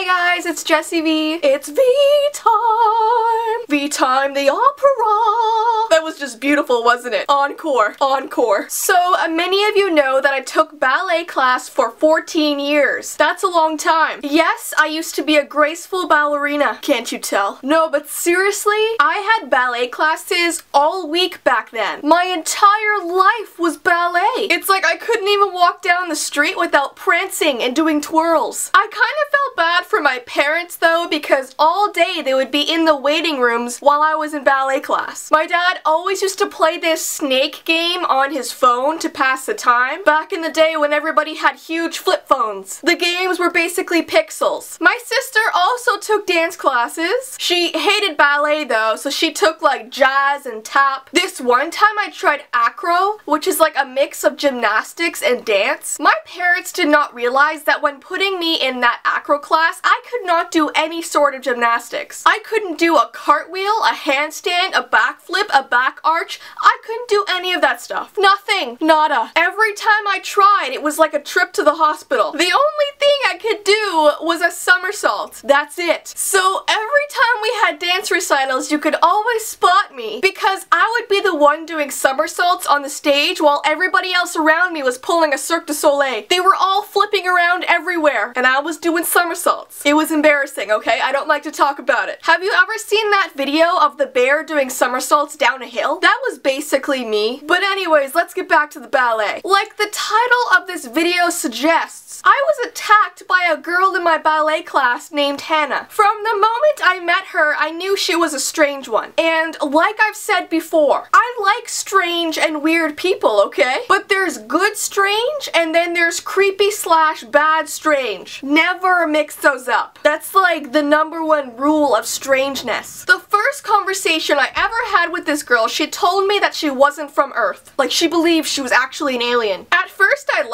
Hey guys, it's Jessii Vee. It's Vee time! Vee time the opera! That was just beautiful, wasn't it? Encore, encore. So, uh, many of you know that I took ballet class for 14 years. That's a long time. Yes, I used to be a graceful ballerina, can't you tell? No, but seriously, I had ballet classes all week back then. My entire life was ballet. It's like I couldn't even walk down the street without prancing and doing twirls. I kind of felt bad for my parents though because all day they would be in the waiting rooms while I was in ballet class. My dad always used to play this snake game on his phone to pass the time back in the day when everybody had huge flip phones. The games were basically pixels. My sister also took dance classes. She hated ballet though so she took like jazz and tap. This one time I tried acro which is like a mix of gymnastics and dance. My parents did not realize that when putting me in that acro class, I could not do any sort of gymnastics. I couldn't do a cartwheel, a handstand, a backflip, a back arch. I couldn't do any of that stuff. Nothing. Nada. Every time I tried, it was like a trip to the hospital. The only thing I could do was a somersault. That's it. So every time we had dance recitals, you could always spot me because I would be the one doing somersaults on the stage while everybody else around me was pulling a Cirque du Soleil. They were all flipping around everywhere and I was doing somersaults. It was embarrassing, okay? I don't like to talk about it. Have you ever seen that video of the bear doing somersaults down a hill? That was basically me. But anyways, let's get back to the ballet. Like the title of this video suggests, I was attacked by a girl in my ballet class named Hannah. From the moment I met her, I knew she was a strange one. And like I've said before, I like strange and weird people, okay? But there's good strange and then there's creepy slash bad strange. Never mix those up. That's like the number one rule of strangeness. The first conversation I ever had with this girl, she told me that she wasn't from Earth. Like she believed she was actually an alien. At first I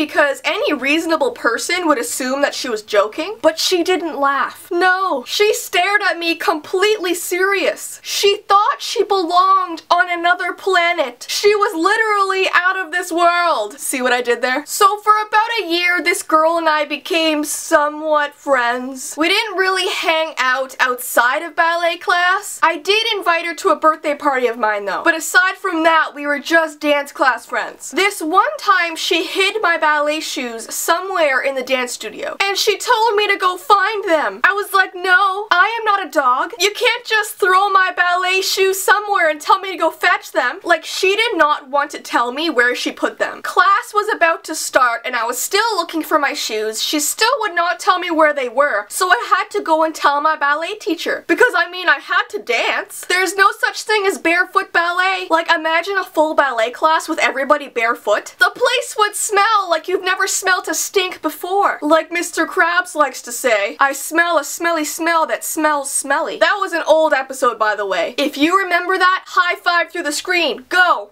because any reasonable person would assume that she was joking, but she didn't laugh. No, she stared at me completely serious. She thought she belonged on another planet. She was literally out of this world. See what I did there? So for about a year, this girl and I became somewhat friends. We didn't really hang out outside of ballet class. I did invite her to a birthday party of mine though. But aside from that, we were just dance class friends. This one time, she hid my ballet shoes somewhere in the dance studio. And she told me to go find them. I was like, no, I am not a dog. You can't just throw my ballet shoes somewhere and tell me to go fetch them. Like, she did not want to tell me where she put them. Class was about to start and I was still looking for my shoes. She still would not tell me where they were. So I had to go and tell my ballet teacher. Because I mean, I had to dance. There's no such thing as barefoot ballet. Like, imagine a full ballet class with everybody barefoot. The place would smell like you've never smelt a stink before. Like Mr. Krabs likes to say, I smell a smelly smell that smells smelly. That was an old episode, by the way. If you remember that, high five through the screen. Go!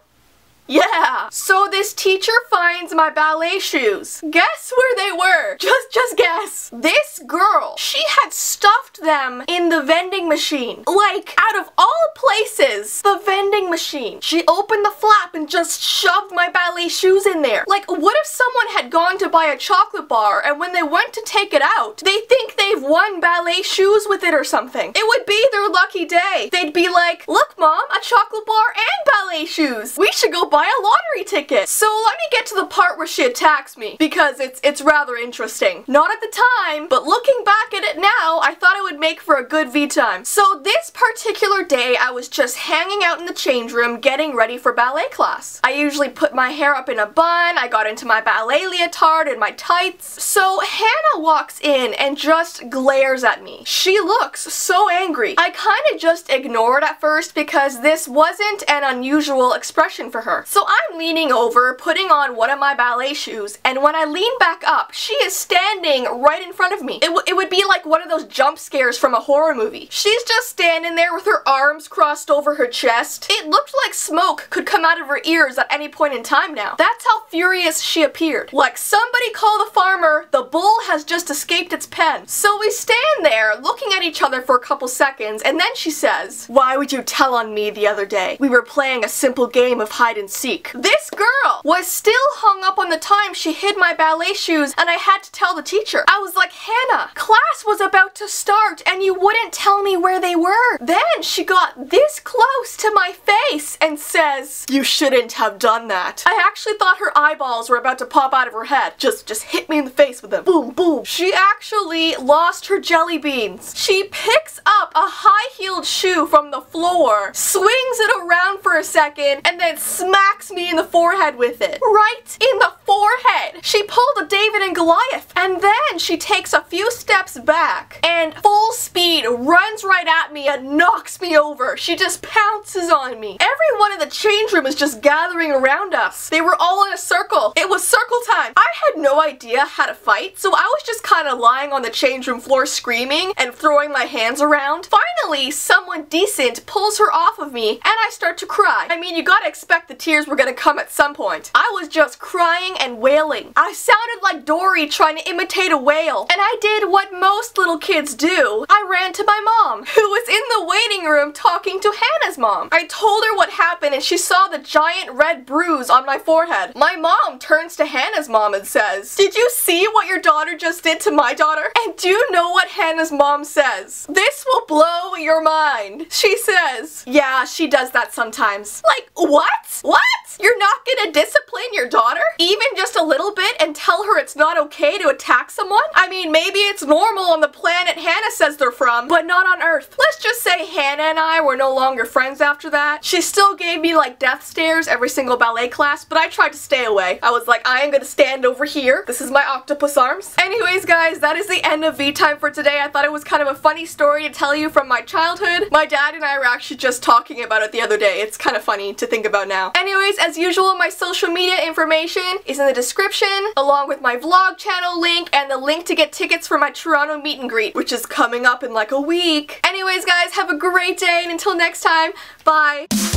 Yeah! So this teacher finds my ballet shoes. Guess where they were? Just, just guess. This girl, she had stuffed them in the vending machine. Like, out of all places, the vending machine. She opened the flap and just shoved my ballet shoes in there. Like, what if someone had gone to buy a chocolate bar and when they went to take it out, they think they've won ballet shoes with it or something? It would be their lucky day. They'd be like, look mom, a chocolate bar and ballet shoes. We should go buy a lottery ticket. So let me get to the part where she attacks me because it's it's rather interesting. Not at the time, but looking back at it now, I thought it would make for a good Vee time. So this particular day, I was just hanging out in the change room getting ready for ballet class. I usually put my hair up in a bun, I got into my ballet leotard and my tights. So Hannah walks in and just glares at me. She looks so angry. I kind of just ignored at first because this wasn't an unusual expression for her. So I'm leaning over, putting on one of my ballet shoes, and when I lean back up, she is standing right in front of me. It, it would be like one of those jump scares from a horror movie. She's just standing there with her arms crossed over her chest. It looked like smoke could come out of her ears at any point in time now. That's how furious she appeared. Like, somebody call the farmer, the bull has just escaped its pen. So we stand there, looking at each other for a couple seconds, and then she says, Why would you tell on me the other day? We were playing a simple game of hide and seek. This girl was still hung up the time she hid my ballet shoes and I had to tell the teacher. I was like, Hannah, class was about to start and you wouldn't tell me where they were. Then she got this close to my face and says, you shouldn't have done that. I actually thought her eyeballs were about to pop out of her head. Just, just hit me in the face with them. Boom, boom. She actually lost her jelly beans. She picks up a high-heeled shoe from the floor, swings it around for a second, and then smacks me in the forehead with it. Right in the forehead. She pulled a David and Goliath. And then she takes a few steps back and full speed runs right at me and knocks me over. She just pounces on me. Everyone in the change room is just gathering around us. They were all in a circle. It was circle time. I had no idea how to fight, so I was just kind of lying on the change room floor screaming and throwing my hands around. Finally, someone decent pulls her off of me and I start to cry. I mean, you gotta expect the tears were gonna come at some point. I was just crying and wailing. I sounded like Dory trying to imitate a whale. And I did what most little kids do. I ran to my mom, who was in the waiting room talking to Hannah's mom. I told her what happened and she saw the giant red bruise on my forehead. My mom turns to Hannah's mom and says, Did you see what your daughter just did to my daughter? And do you know what Hannah's mom says? This will blow your mind. She says, Yeah, she does that sometimes. Like, what? What? You're not gonna discipline your daughter? Even just a little bit and tell her it's not okay to attack someone? I mean, maybe it's normal on the planet Hannah says they're from, but not on Earth. Let's just say Hannah and I were no longer friends after that. She still gave me like death stares every single ballet class, but I tried to stay away. I was like, I am gonna stand over here. This is my octopus arms. Anyways, guys, that is the end of Vee-Time for today. I thought it was kind of a funny story to tell you from my childhood. My dad and I were actually just talking about it the other day. It's kind of funny to think about now. Anyways, as usual, my social media information is in the description, along with my vlog channel link and the link to get tickets for my Toronto meet and greet, which is coming up in like a week. Anyways, guys, have a great day, and until next time, bye!